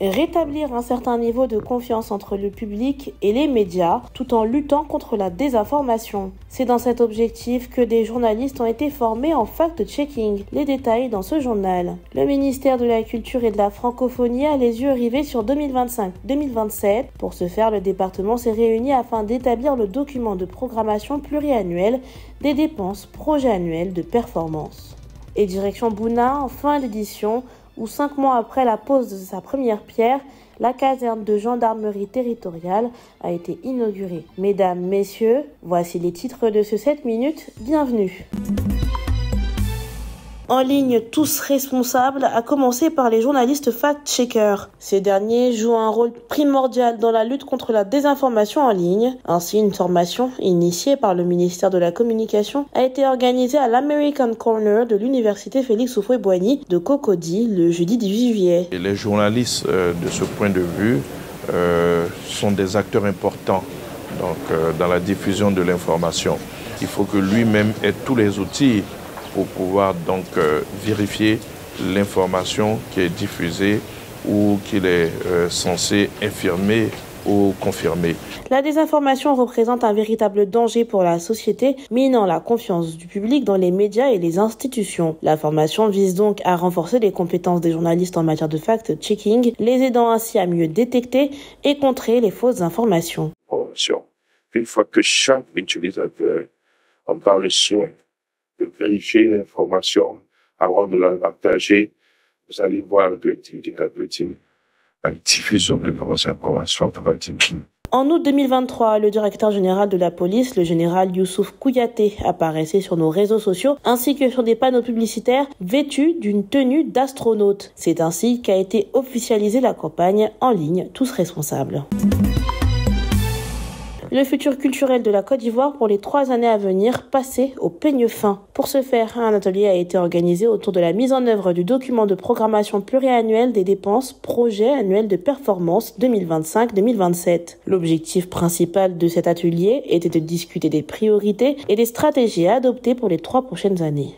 rétablir un certain niveau de confiance entre le public et les médias tout en luttant contre la désinformation. C'est dans cet objectif que des journalistes ont été formés en fact-checking. Les détails dans ce journal. Le ministère de la Culture et de la Francophonie a les yeux rivés sur 2025-2027. Pour ce faire, le département s'est réuni afin d'établir le document de programmation pluriannuelle des dépenses projet annuel de performance. Et direction Bouna en fin d'édition, où cinq mois après la pose de sa première pierre, la caserne de gendarmerie territoriale a été inaugurée. Mesdames, Messieurs, voici les titres de ce 7 minutes. Bienvenue en ligne tous responsables, à commencer par les journalistes fact-checkers. Ces derniers jouent un rôle primordial dans la lutte contre la désinformation en ligne. Ainsi, une formation initiée par le ministère de la Communication a été organisée à l'American Corner de l'université Félix Houphouët-Boigny de Cocody le jeudi 18 juillet. les journalistes, euh, de ce point de vue, euh, sont des acteurs importants donc, euh, dans la diffusion de l'information. Il faut que lui-même ait tous les outils pour pouvoir donc euh, vérifier l'information qui est diffusée ou qu'il est euh, censé infirmer ou confirmer. La désinformation représente un véritable danger pour la société, minant la confiance du public dans les médias et les institutions. La formation vise donc à renforcer les compétences des journalistes en matière de fact-checking, les aidant ainsi à mieux détecter et contrer les fausses informations. Une fois que chaque utilisateur en parle sur de vérifier l'information avant de la partager. Vous allez voir la diffusion de informations en août 2023, le directeur général de la police, le général Youssouf Kouyaté, apparaissait sur nos réseaux sociaux ainsi que sur des panneaux publicitaires vêtus d'une tenue d'astronaute. C'est ainsi qu'a été officialisée la campagne en ligne Tous responsables le futur culturel de la Côte d'Ivoire pour les trois années à venir passé au peigne fin. Pour ce faire, un atelier a été organisé autour de la mise en œuvre du document de programmation pluriannuelle des dépenses projet annuel de performance 2025-2027. L'objectif principal de cet atelier était de discuter des priorités et des stratégies à adopter pour les trois prochaines années.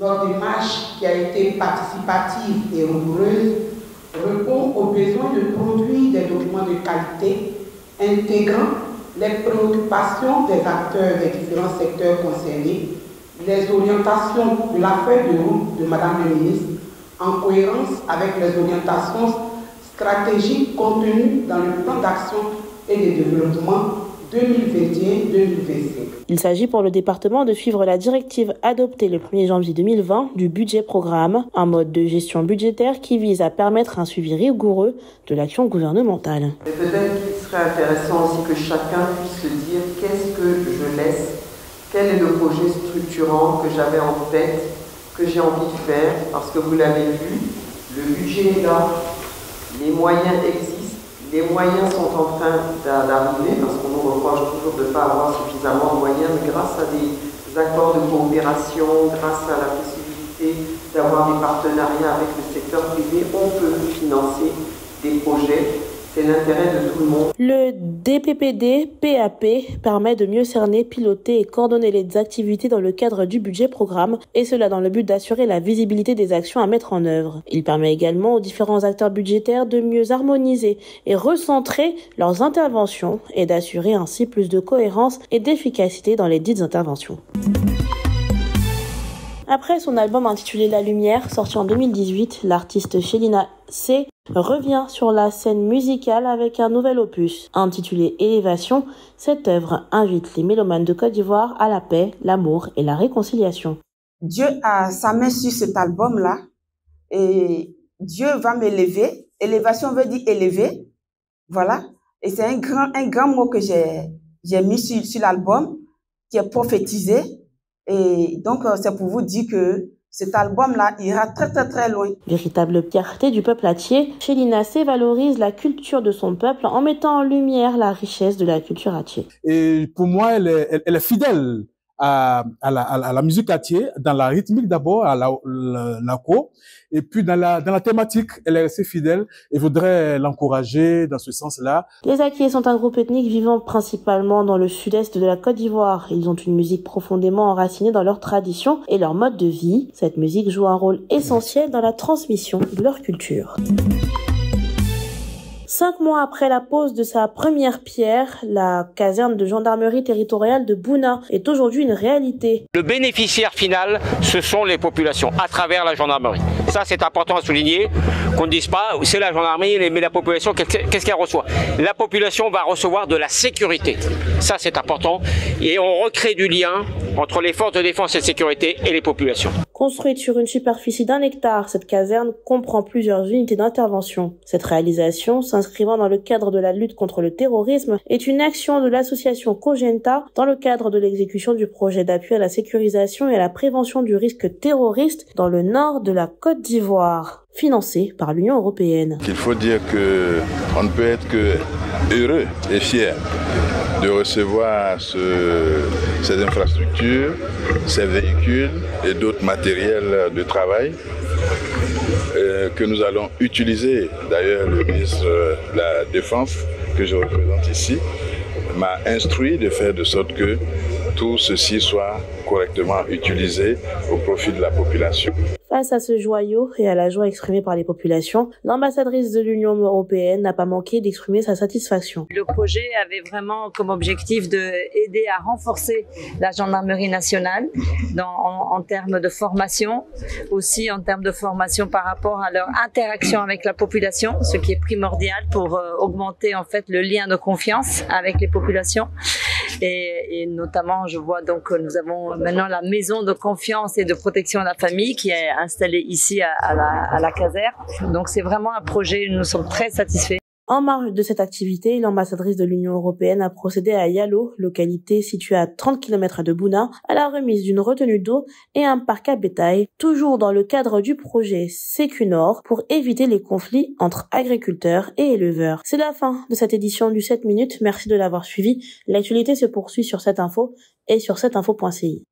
Notre démarche qui a été participative et rigoureuse répond aux besoins de produire des documents de qualité intégrant les préoccupations des acteurs des différents secteurs concernés, les orientations de la feuille de route de Madame le ministre, en cohérence avec les orientations stratégiques contenues dans le plan d'action et de développement il s'agit pour le département de suivre la directive adoptée le 1er janvier 2020 du budget programme, un mode de gestion budgétaire qui vise à permettre un suivi rigoureux de l'action gouvernementale. peut-être qu'il serait intéressant aussi que chacun puisse se dire qu'est-ce que je laisse, quel est le projet structurant que j'avais en tête, que j'ai envie de faire, parce que vous l'avez vu, le budget est là, les moyens existent les moyens sont en train d'arriver parce qu'on nous reproche toujours de ne pas avoir suffisamment de moyens, mais grâce à des accords de coopération, grâce à la possibilité d'avoir des partenariats avec le secteur privé, on peut financer des projets le monde. Le DPPD PAP permet de mieux cerner, piloter et coordonner les activités dans le cadre du budget programme, et cela dans le but d'assurer la visibilité des actions à mettre en œuvre. Il permet également aux différents acteurs budgétaires de mieux harmoniser et recentrer leurs interventions et d'assurer ainsi plus de cohérence et d'efficacité dans les dites interventions. Après son album intitulé La Lumière, sorti en 2018, l'artiste Shelina C revient sur la scène musicale avec un nouvel opus intitulé Élévation. Cette œuvre invite les mélomanes de Côte d'Ivoire à la paix, l'amour et la réconciliation. Dieu a sa main sur cet album-là et Dieu va m'élever. Élévation veut dire élever. Voilà. Et c'est un grand, un grand mot que j'ai, mis sur, sur l'album qui est prophétisé. Et donc, euh, c'est pour vous dire que cet album-là ira très très très loin. Véritable fierté du peuple atier, Chélina C valorise la culture de son peuple en mettant en lumière la richesse de la culture atier. Et pour moi, elle est, elle est fidèle à, à, la, à, la, musique atier, dans la rythmique d'abord, à la, la, la co, et puis dans la, dans la thématique, elle est restée fidèle et voudrait l'encourager dans ce sens-là. Les Atiers sont un groupe ethnique vivant principalement dans le sud-est de la Côte d'Ivoire. Ils ont une musique profondément enracinée dans leur tradition et leur mode de vie. Cette musique joue un rôle essentiel dans la transmission de leur culture. Cinq mois après la pose de sa première pierre, la caserne de gendarmerie territoriale de Bouna est aujourd'hui une réalité. Le bénéficiaire final, ce sont les populations à travers la gendarmerie. Ça, c'est important à souligner, qu'on ne dise pas, c'est la gendarmerie, mais la population, qu'est-ce qu'elle reçoit? La population va recevoir de la sécurité. Ça, c'est important. Et on recrée du lien entre les forces de défense et de sécurité et les populations. Construite sur une superficie d'un hectare, cette caserne comprend plusieurs unités d'intervention. Cette réalisation, s'inscrivant dans le cadre de la lutte contre le terrorisme, est une action de l'association Cogenta dans le cadre de l'exécution du projet d'appui à la sécurisation et à la prévention du risque terroriste dans le nord de la Côte d'Ivoire, financé par l'Union européenne. Il faut dire que on ne peut être que heureux et fier de recevoir ces infrastructures, ces véhicules et d'autres matériels de travail euh, que nous allons utiliser. D'ailleurs, le ministre de la Défense que je représente ici m'a instruit de faire de sorte que tout ceci soit correctement utilisé au profit de la population. Face à ce joyau et à la joie exprimée par les populations, l'ambassadrice de l'Union européenne n'a pas manqué d'exprimer sa satisfaction. Le projet avait vraiment comme objectif de aider à renforcer la gendarmerie nationale en termes de formation, aussi en termes de formation par rapport à leur interaction avec la population, ce qui est primordial pour euh, augmenter en fait le lien de confiance avec les populations. Et, et, notamment, je vois donc que nous avons maintenant la maison de confiance et de protection à la famille qui est installée ici à, à, la, à la caserne. Donc c'est vraiment un projet, nous sommes très satisfaits. En marge de cette activité, l'ambassadrice de l'Union européenne a procédé à Yalo, localité située à 30 km de Bouna, à la remise d'une retenue d'eau et un parc à bétail, toujours dans le cadre du projet Sécunor pour éviter les conflits entre agriculteurs et éleveurs. C'est la fin de cette édition du 7 minutes. Merci de l'avoir suivi. L'actualité se poursuit sur cette info et sur cette info.ci.